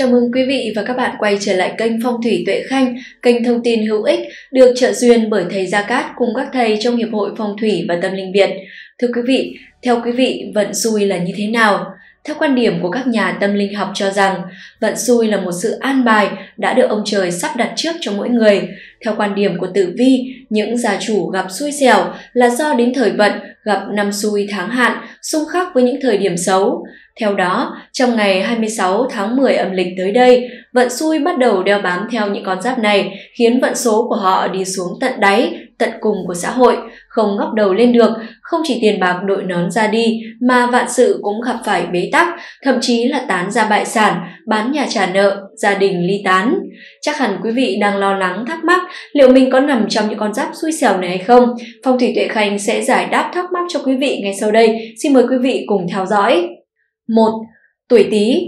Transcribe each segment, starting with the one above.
Chào mừng quý vị và các bạn quay trở lại kênh Phong thủy Tuệ Khanh, kênh thông tin hữu ích được trợ duyên bởi thầy Gia Cát cùng các thầy trong Hiệp hội Phong thủy và Tâm linh Việt. Thưa quý vị, theo quý vị, vận xui là như thế nào? Theo quan điểm của các nhà tâm linh học cho rằng, vận xui là một sự an bài đã được ông trời sắp đặt trước cho mỗi người. Theo quan điểm của tử vi, những gia chủ gặp xui xẻo là do đến thời vận gặp năm xui tháng hạn, xung khắc với những thời điểm xấu. Theo đó, trong ngày 26 tháng 10 âm lịch tới đây, vận xui bắt đầu đeo bám theo những con giáp này, khiến vận số của họ đi xuống tận đáy, tận cùng của xã hội, không ngóc đầu lên được, không chỉ tiền bạc đội nón ra đi, mà vạn sự cũng gặp phải bế tắc, thậm chí là tán ra bại sản, bán nhà trả nợ, gia đình ly tán. Chắc hẳn quý vị đang lo lắng thắc mắc liệu mình có nằm trong những con giáp xui xẻo này hay không? Phong thủy tuệ khanh sẽ giải đáp thắc mắc cho quý vị ngay sau đây. Xin mời quý vị cùng theo dõi. 1. Tuổi Tý,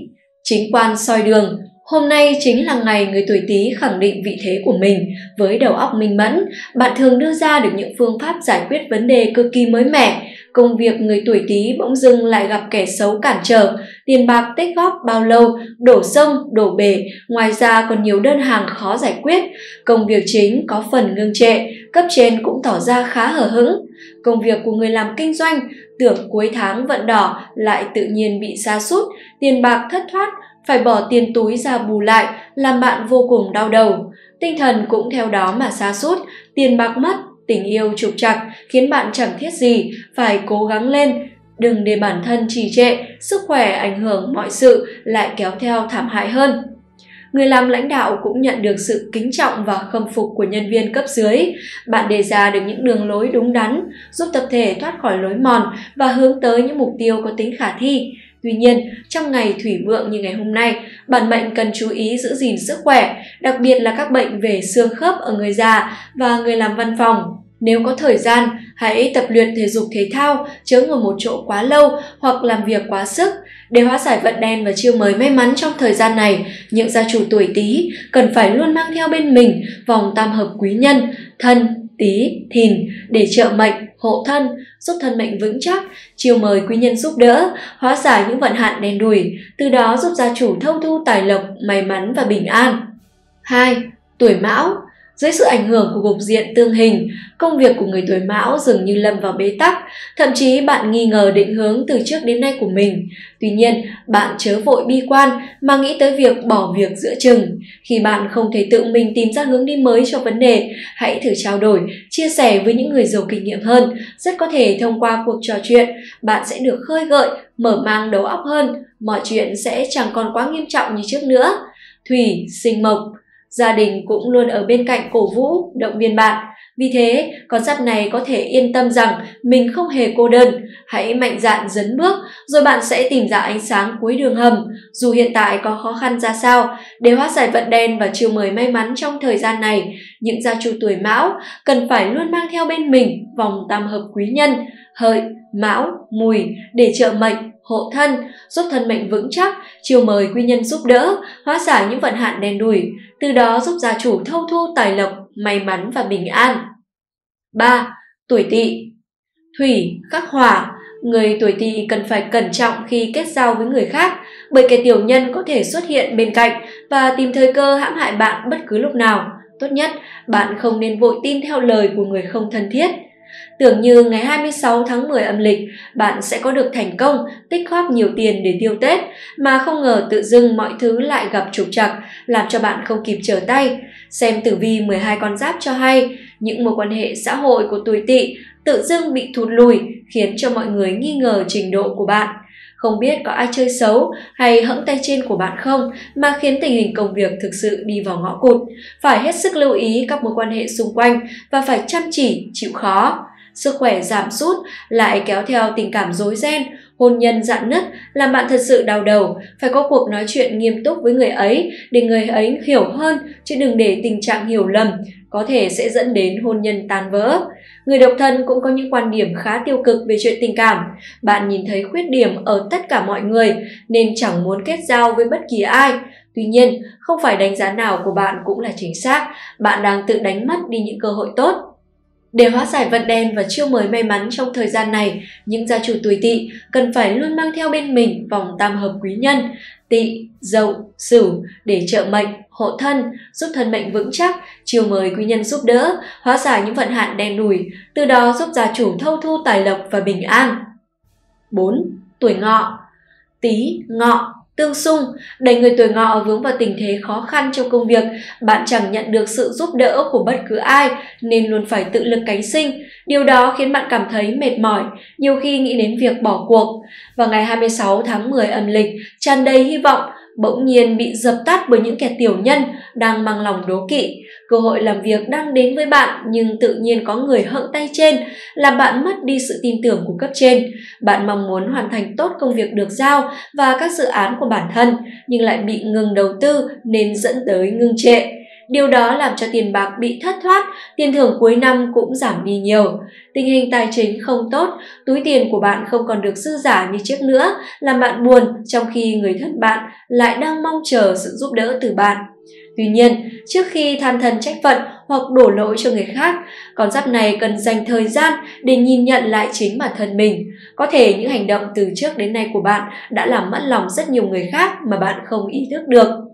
chính quan soi đường, Hôm nay chính là ngày người tuổi Tý khẳng định vị thế của mình với đầu óc minh mẫn, bạn thường đưa ra được những phương pháp giải quyết vấn đề cực kỳ mới mẻ. Công việc người tuổi Tý bỗng dưng lại gặp kẻ xấu cản trở, tiền bạc tích góp bao lâu, đổ sông, đổ bể, ngoài ra còn nhiều đơn hàng khó giải quyết. Công việc chính có phần ngưng trệ, cấp trên cũng tỏ ra khá hở hững. Công việc của người làm kinh doanh, tưởng cuối tháng vận đỏ lại tự nhiên bị sa sút, tiền bạc thất thoát, phải bỏ tiền túi ra bù lại làm bạn vô cùng đau đầu. Tinh thần cũng theo đó mà xa sút tiền bạc mất, tình yêu trục trặc khiến bạn chẳng thiết gì, phải cố gắng lên. Đừng để bản thân trì trệ, sức khỏe ảnh hưởng mọi sự lại kéo theo thảm hại hơn người làm lãnh đạo cũng nhận được sự kính trọng và khâm phục của nhân viên cấp dưới. Bạn đề ra được những đường lối đúng đắn, giúp tập thể thoát khỏi lối mòn và hướng tới những mục tiêu có tính khả thi. Tuy nhiên, trong ngày thủy vượng như ngày hôm nay, bản mệnh cần chú ý giữ gìn sức khỏe, đặc biệt là các bệnh về xương khớp ở người già và người làm văn phòng. Nếu có thời gian, hãy tập luyện thể dục thể thao, chớ ngồi một chỗ quá lâu hoặc làm việc quá sức. Để hóa giải vận đen và chiêu mới may mắn trong thời gian này, những gia chủ tuổi Tý cần phải luôn mang theo bên mình vòng tam hợp quý nhân, thân, Tý, Thìn để trợ mệnh, hộ thân, giúp thân mệnh vững chắc, chiều mời quý nhân giúp đỡ, hóa giải những vận hạn đen đủi, từ đó giúp gia chủ thâu thu tài lộc, may mắn và bình an. 2. Tuổi Mão dưới sự ảnh hưởng của cục diện tương hình, công việc của người tuổi mão dường như lâm vào bế tắc, thậm chí bạn nghi ngờ định hướng từ trước đến nay của mình. Tuy nhiên, bạn chớ vội bi quan mà nghĩ tới việc bỏ việc giữa chừng. Khi bạn không thể tự mình tìm ra hướng đi mới cho vấn đề, hãy thử trao đổi, chia sẻ với những người giàu kinh nghiệm hơn. Rất có thể thông qua cuộc trò chuyện, bạn sẽ được khơi gợi, mở mang đầu óc hơn, mọi chuyện sẽ chẳng còn quá nghiêm trọng như trước nữa. Thủy, sinh mộc, gia đình cũng luôn ở bên cạnh cổ vũ, động viên bạn. Vì thế, con giáp này có thể yên tâm rằng mình không hề cô đơn. Hãy mạnh dạn dấn bước, rồi bạn sẽ tìm ra ánh sáng cuối đường hầm. Dù hiện tại có khó khăn ra sao, để hóa giải vận đen và chiều mời may mắn trong thời gian này, những gia chủ tuổi mão cần phải luôn mang theo bên mình vòng tam hợp quý nhân, hợi, mão, mùi để trợ mệnh, hộ thân, giúp thân mệnh vững chắc, chiều mời quy nhân giúp đỡ, hóa giải những vận hạn đen đủi, từ đó giúp gia chủ thâu thu tài lộc, may mắn và bình an. 3. Tuổi tỵ Thủy, khắc hỏa, người tuổi tỵ cần phải cẩn trọng khi kết giao với người khác, bởi kẻ tiểu nhân có thể xuất hiện bên cạnh và tìm thời cơ hãm hại bạn bất cứ lúc nào. Tốt nhất, bạn không nên vội tin theo lời của người không thân thiết. Tưởng như ngày 26 tháng 10 âm lịch, bạn sẽ có được thành công, tích góp nhiều tiền để tiêu Tết, mà không ngờ tự dưng mọi thứ lại gặp trục trặc, làm cho bạn không kịp trở tay. Xem tử vi 12 con giáp cho hay, những mối quan hệ xã hội của tuổi tỵ tự dưng bị thụt lùi khiến cho mọi người nghi ngờ trình độ của bạn. Không biết có ai chơi xấu hay hẫng tay trên của bạn không mà khiến tình hình công việc thực sự đi vào ngõ cụt. Phải hết sức lưu ý các mối quan hệ xung quanh và phải chăm chỉ, chịu khó. Sức khỏe giảm sút lại kéo theo tình cảm rối ren, hôn nhân dạn nứt làm bạn thật sự đau đầu, phải có cuộc nói chuyện nghiêm túc với người ấy để người ấy hiểu hơn chứ đừng để tình trạng hiểu lầm có thể sẽ dẫn đến hôn nhân tan vỡ. Người độc thân cũng có những quan điểm khá tiêu cực về chuyện tình cảm. Bạn nhìn thấy khuyết điểm ở tất cả mọi người nên chẳng muốn kết giao với bất kỳ ai. Tuy nhiên, không phải đánh giá nào của bạn cũng là chính xác, bạn đang tự đánh mất đi những cơ hội tốt. Để hóa giải vận đen và chiêu mới may mắn trong thời gian này, những gia chủ tuổi tỵ cần phải luôn mang theo bên mình vòng tam hợp quý nhân, tỵ, dậu, sửu để trợ mệnh, hộ thân, giúp thân mệnh vững chắc, chiêu mới quý nhân giúp đỡ, hóa giải những vận hạn đen đủi, từ đó giúp gia chủ thâu thu tài lộc và bình an. 4. Tuổi ngọ Tý, ngọ, tương xung, đẩy người tuổi ngọ vướng vào tình thế khó khăn trong công việc, bạn chẳng nhận được sự giúp đỡ của bất cứ ai nên luôn phải tự lực cánh sinh. Điều đó khiến bạn cảm thấy mệt mỏi, nhiều khi nghĩ đến việc bỏ cuộc. Vào ngày 26 tháng 10 âm lịch, tràn đầy hy vọng, bỗng nhiên bị dập tắt bởi những kẻ tiểu nhân đang mang lòng đố kỵ. Cơ hội làm việc đang đến với bạn nhưng tự nhiên có người hận tay trên, làm bạn mất đi sự tin tưởng của cấp trên. Bạn mong muốn hoàn thành tốt công việc được giao và các dự án của bản thân nhưng lại bị ngừng đầu tư nên dẫn tới ngưng trệ. Điều đó làm cho tiền bạc bị thất thoát, tiền thưởng cuối năm cũng giảm đi nhiều. Tình hình tài chính không tốt, túi tiền của bạn không còn được dư giả như trước nữa, làm bạn buồn trong khi người thân bạn lại đang mong chờ sự giúp đỡ từ bạn. Tuy nhiên, trước khi than thân trách phận hoặc đổ lỗi cho người khác, con giáp này cần dành thời gian để nhìn nhận lại chính bản thân mình. Có thể những hành động từ trước đến nay của bạn đã làm mất lòng rất nhiều người khác mà bạn không ý thức được.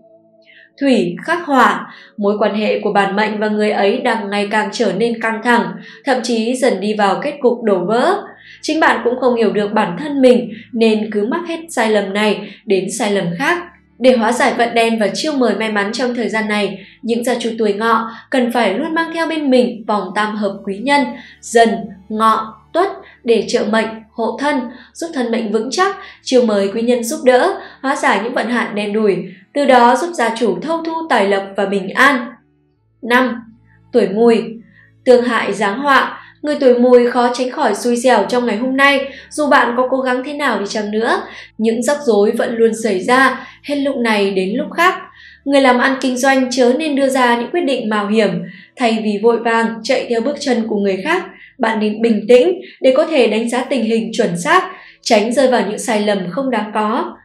Thủy khắc hỏa, mối quan hệ của bản mệnh và người ấy đang ngày càng trở nên căng thẳng, thậm chí dần đi vào kết cục đổ vỡ. Chính bạn cũng không hiểu được bản thân mình nên cứ mắc hết sai lầm này đến sai lầm khác. Để hóa giải vận đen và chiêu mời may mắn trong thời gian này, những gia chủ tuổi ngọ cần phải luôn mang theo bên mình vòng tam hợp quý nhân, dần, ngọ, tuất để trợ mệnh, hộ thân, giúp thân mệnh vững chắc, chiêu mời quý nhân giúp đỡ, hóa giải những vận hạn đen đủi, từ đó giúp gia chủ thâu thu tài lộc và bình an. 5. Tuổi mùi Tương hại giáng họa, người tuổi mùi khó tránh khỏi xui xẻo trong ngày hôm nay, dù bạn có cố gắng thế nào đi chăng nữa, những rắc rối vẫn luôn xảy ra, hết lúc này đến lúc khác. Người làm ăn kinh doanh chớ nên đưa ra những quyết định mạo hiểm, thay vì vội vàng chạy theo bước chân của người khác, bạn nên bình tĩnh để có thể đánh giá tình hình chuẩn xác, tránh rơi vào những sai lầm không đáng có.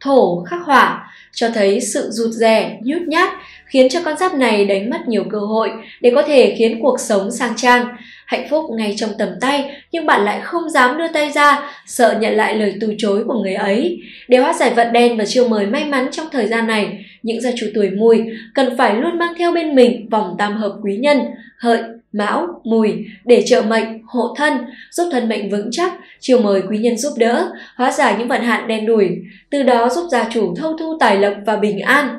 Thổ khắc hỏa cho thấy sự rụt rè, nhút nhát, khiến cho con giáp này đánh mất nhiều cơ hội để có thể khiến cuộc sống sang trang, hạnh phúc ngay trong tầm tay nhưng bạn lại không dám đưa tay ra, sợ nhận lại lời từ chối của người ấy. Để hóa giải vận đen và chiêu mời may mắn trong thời gian này, những gia chủ tuổi mùi cần phải luôn mang theo bên mình vòng tam hợp quý nhân, hợi, mão, mùi để trợ mệnh, hộ thân, giúp thân mệnh vững chắc, chiều mời quý nhân giúp đỡ, hóa giải những vận hạn đen đủi, từ đó giúp gia chủ thâu thu tài lộc và bình an.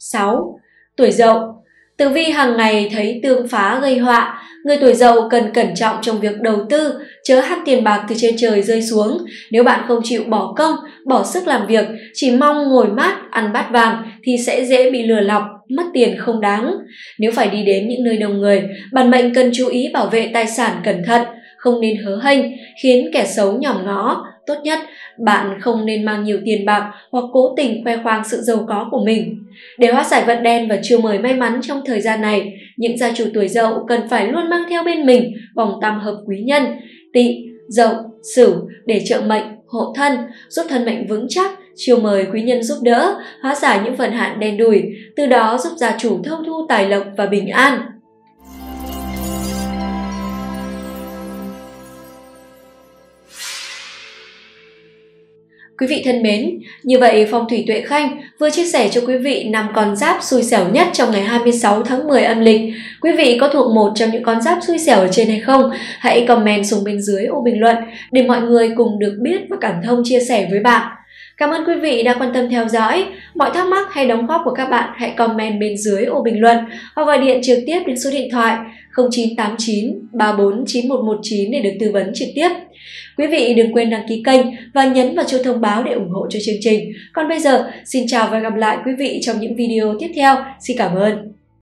6. Tuổi dậu Tử vi hàng ngày thấy tương phá gây họa, người tuổi dậu cần cẩn trọng trong việc đầu tư, chớ hát tiền bạc từ trên trời rơi xuống. Nếu bạn không chịu bỏ công, bỏ sức làm việc, chỉ mong ngồi mát, ăn bát vàng thì sẽ dễ bị lừa lọc, mất tiền không đáng. Nếu phải đi đến những nơi đông người, bản mệnh cần chú ý bảo vệ tài sản cẩn thận, không nên hớ hênh, khiến kẻ xấu nhòm ngó. Tốt nhất, bạn không nên mang nhiều tiền bạc hoặc cố tình khoe khoang sự giàu có của mình. Để hóa giải vận đen và chiêu mời may mắn trong thời gian này, những gia chủ tuổi dậu cần phải luôn mang theo bên mình vòng tam hợp quý nhân, tỵ, dậu, sửu để trợ mệnh, hộ thân, giúp thân mệnh vững chắc, chiêu mời quý nhân giúp đỡ, hóa giải những vận hạn đen đủi, từ đó giúp gia chủ thâu thu tài lộc và bình an. Quý vị thân mến, như vậy Phong thủy Tuệ Khanh vừa chia sẻ cho quý vị năm con giáp xui xẻo nhất trong ngày 26 tháng 10 âm lịch. Quý vị có thuộc một trong những con giáp xui xẻo ở trên hay không? Hãy comment xuống bên dưới ô bình luận để mọi người cùng được biết và cảm thông chia sẻ với bạn. Cảm ơn quý vị đã quan tâm theo dõi. Mọi thắc mắc hay đóng góp của các bạn hãy comment bên dưới ô bình luận hoặc gọi điện trực tiếp đến số điện thoại 0989 349119 để được tư vấn trực tiếp. Quý vị đừng quên đăng ký kênh và nhấn vào chuông thông báo để ủng hộ cho chương trình. Còn bây giờ, xin chào và gặp lại quý vị trong những video tiếp theo. Xin cảm ơn.